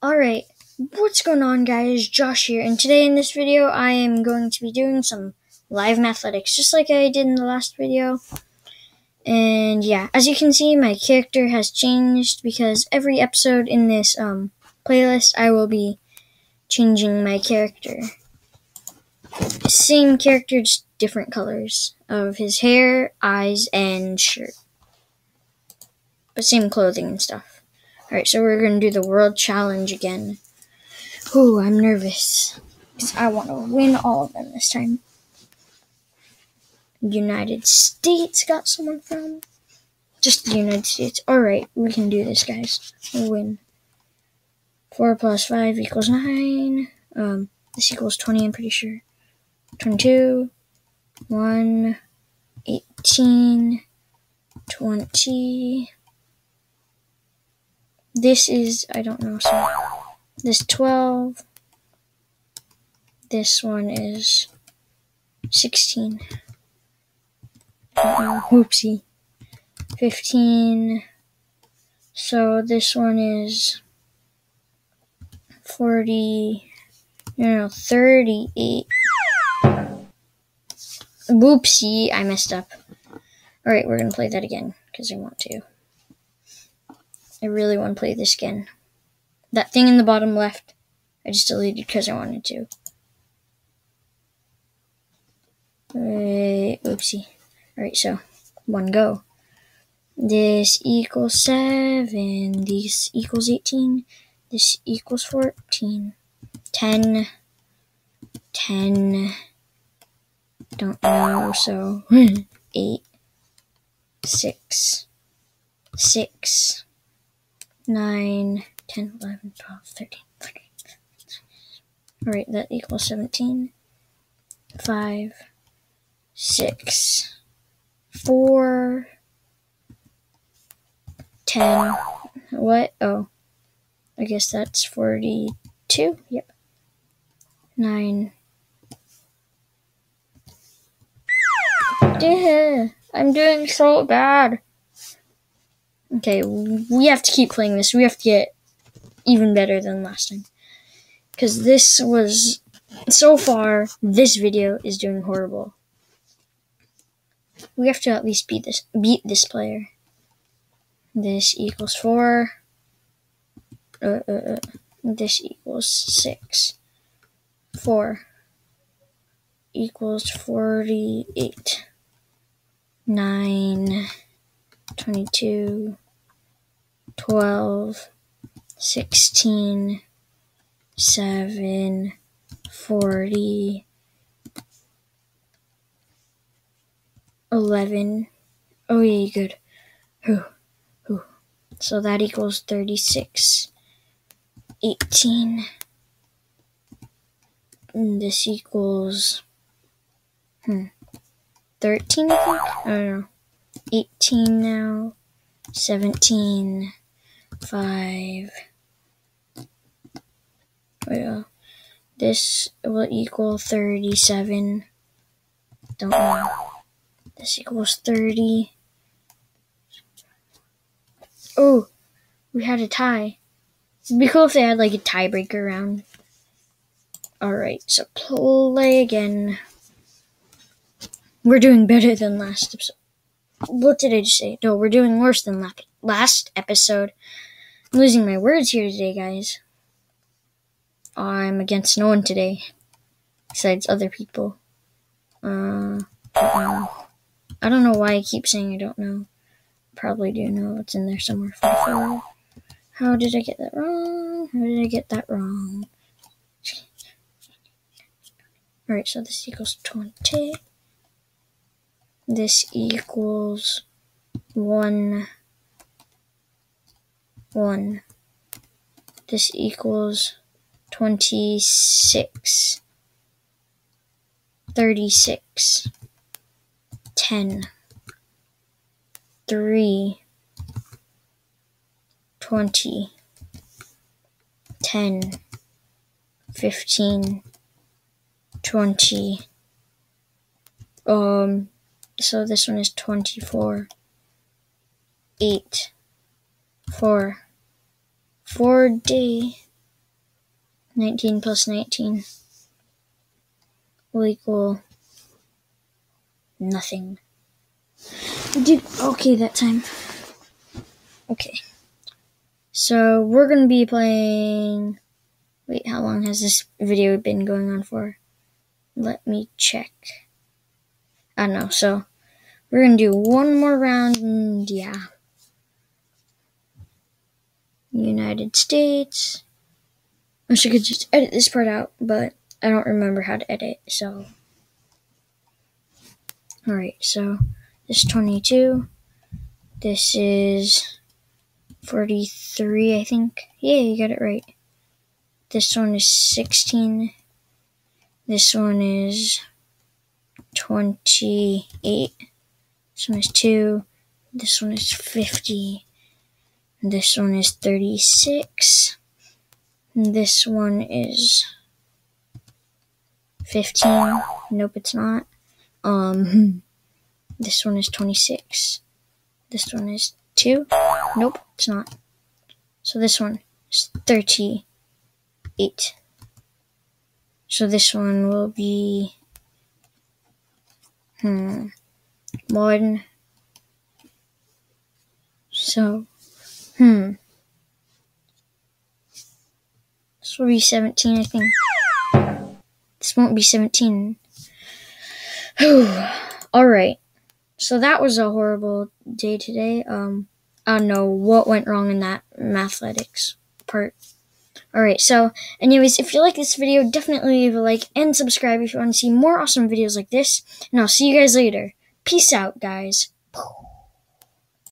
Alright, what's going on guys? Josh here, and today in this video I am going to be doing some live mathletics, just like I did in the last video. And yeah, as you can see, my character has changed because every episode in this um, playlist I will be changing my character. Same character, just different colors of his hair, eyes, and shirt. But same clothing and stuff. Alright, so we're gonna do the world challenge again. Ooh, I'm nervous. Because I want to win all of them this time. United States got someone from. Just the United States. Alright, we can do this, guys. We'll win. 4 plus 5 equals 9. Um, this equals 20, I'm pretty sure. 22. 1. 18. 20. This is, I don't know, this 12. This one is 16. Uh, whoopsie. 15. So this one is 40, no, no, 38. Whoopsie, I messed up. Alright, we're going to play that again because I want to. I really want to play this again. That thing in the bottom left, I just deleted because I wanted to. Wait, oopsie. Alright, so, one go. This equals 7. This equals 18. This equals 14. 10. 10. Don't know, so 8. 6. 6. 9, 10, 11, 12, 13, 14. Alright, that equals 17. 5, 6, 4, 10. What? Oh, I guess that's 42. Yep. 9. Duh, I'm doing so bad. Okay, we have to keep playing this. We have to get even better than last time. Because this was, so far, this video is doing horrible. We have to at least beat this, beat this player. This equals 4. Uh, uh, uh. This equals 6. 4 equals 48. 9. 22, 12, 16, 7, 40, 11. Oh, yeah, good. Whew. Whew. So that equals 36, 18. And this equals, hmm, 13, I think? I don't know. 18 now, 17, 5. Well, this will equal 37. Don't know. This equals 30. Oh, we had a tie. It'd be cool if they had like a tiebreaker round. Alright, so play again. We're doing better than last episode what did I just say? No, we're doing worse than last episode. I'm losing my words here today, guys. I'm against no one today, besides other people. Uh, I don't know why I keep saying I don't know. Probably do know it's in there somewhere. How did I get that wrong? How did I get that wrong? Alright, so this equals 20 this equals 1, 1. This equals 26, 36, 10, 3, 20, 10, 15, 20, um, so this one is 24. 8. 4. 4 day. 19 plus 19 will equal nothing. Did okay that time. Okay. So we're to be playing. Wait, how long has this video been going on for? Let me check. I don't know. So we're going to do one more round and yeah. United States. I wish I could just edit this part out, but I don't remember how to edit, so. Alright, so this 22. This is 43, I think. Yeah, you got it right. This one is 16. This one is 28. This one is 2. This one is 50. This one is 36. This one is 15. Nope, it's not. Um, this one is 26. This one is 2. Nope, it's not. So this one is 38. So this one will be, hmm, 1. So, hmm. This will be 17, I think. This won't be 17. Alright. So that was a horrible day today. Um, I don't know what went wrong in that mathletics part. Alright, so anyways, if you like this video, definitely leave a like and subscribe if you want to see more awesome videos like this. And I'll see you guys later. Peace out, guys.